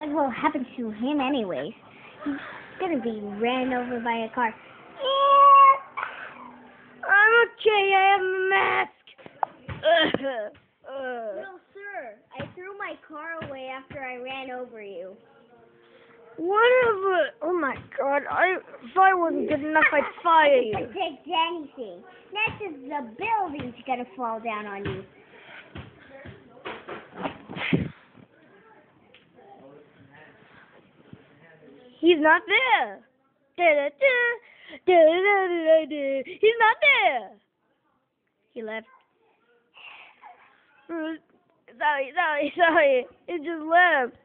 What will happen to him anyways? He's gonna be ran over by a car. Yeah. I'm okay. I have a mask. Ugh. Ugh. No, sir. I threw my car away after I ran over you. Whatever. Uh, oh my god. I if I wasn't good enough, I'd fire you. protect anything. Next is the building's gonna fall down on you. He's not there. He's not there. He left. Sorry, sorry, sorry. He just left.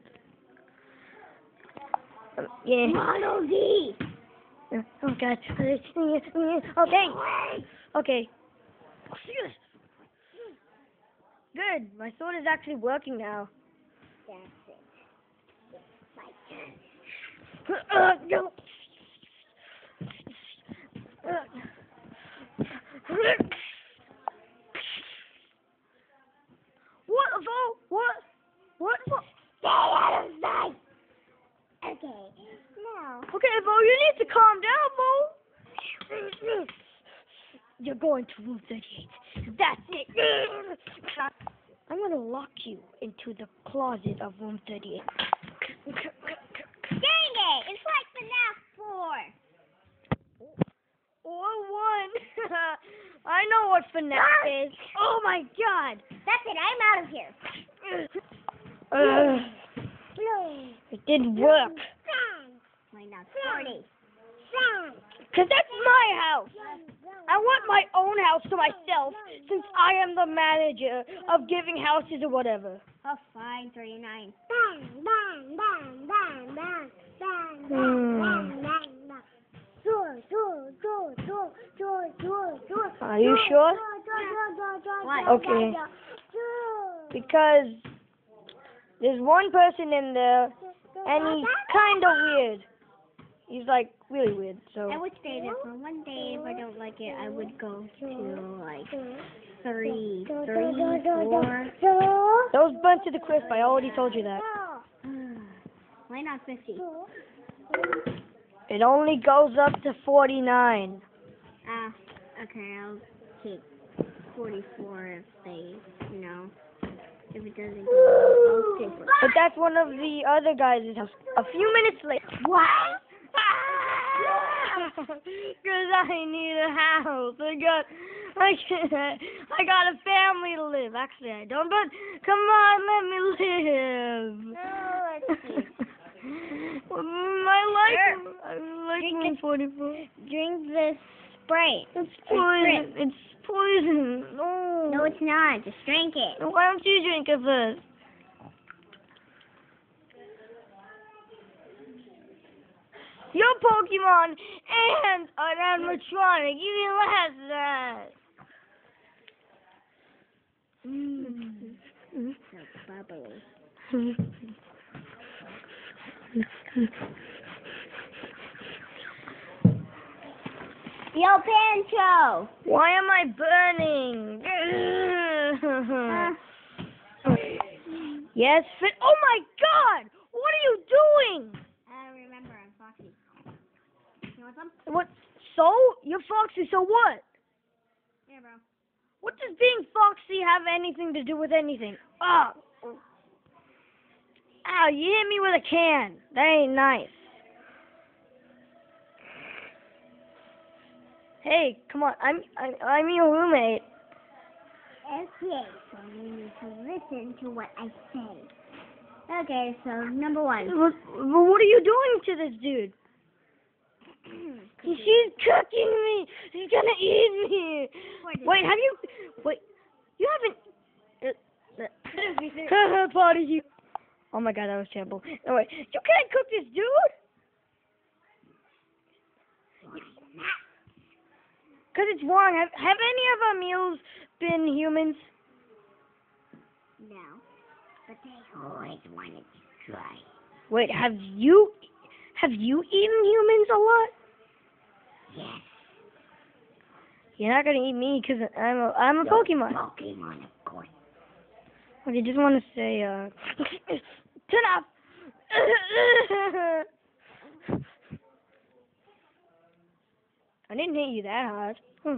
Yeah. Model D. Oh god. Okay. Okay. Good. My sword is actually working now. That's it. It's my turn. What, Vo? What? What? What? Stay out of sight. Okay. Now. Okay, Vo, you need to calm down, Vo. You're going to room 38. That's it. I'm going to lock you into the closet of room 38. Dang it! It's like FNAF 4. Or one. I know what FNAF is. Oh my god. That's it. I'm out of here. No. it didn't work. Why not 40? Because that's my house. I want my own house to myself since I am the manager of giving houses or whatever. Oh, fine. 39. Are you sure? Okay. Because there's one person in there and he's kind of weird. He's like really weird. So I would stay there for one day. If I don't like it, I would go to like three, three, four. those burnt to the crisp. I already told you that. Why not 50? It only goes up to 49. Ah, okay, I'll take 44 if they, you know, if it doesn't go, I'll take it. But that's one of the other guys' house. A few minutes later. What? Because I need a house. I got, I can't, I got a family to live. Actually, I don't. But come on, let me live. Oh, let's see. I like, Sure. I like Drink my it. 44. Drink this Sprite. It's It's poison. It's poison. No. No, it's not. Just drink it. Why don't you drink it first? You're Pokemon and an animatronic. You can last that. Mm. So bubbly. Pancho! Why am I burning? Uh, yes, fit. Oh my God! What are you doing? I don't remember I'm Foxy. You want some? What? So you're Foxy. So what? Here, bro. What does being Foxy have anything to do with anything? Ah. Ow, you hit me with a can. That ain't nice. Hey, come on. I'm I'm, I'm your roommate. Okay, so you need to listen to what I say. Okay, so number one. What, what are you doing to this dude? She's cooking me. She's gonna eat me. Wait, have you? Wait, you haven't. Uh, uh, you. Oh my god, that was terrible. No, wait, you can't cook this dude. Cause it's wrong. Have have any of our meals been humans? No, but they always wanted to try. Wait, have you have you eaten humans a lot? Yes, You're not gonna eat me because I'm a I'm a Pokemon. Pokemon, of course. Okay, just want to say, uh, turn I didn't hit you that hard. Hmm.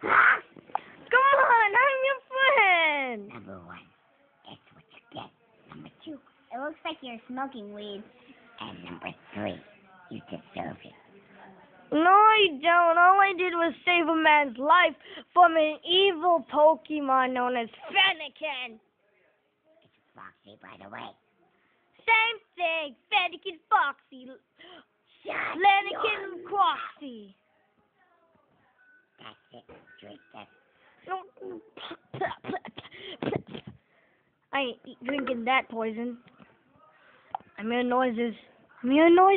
Come on, I'm your friend. Number one, that's what you get. Number two, It looks like you're smoking weed. and number three, you deserve it. No, I don't. All I did was save a man's life from an evil Pokemon known as Fennekin. It's Foxy, by the way. Same thing. Fennekin Foxy. Your- Croxy. That's it. Drink that. No. I ain't drinking that poison. I'm hearing noises. I'm hearing noises.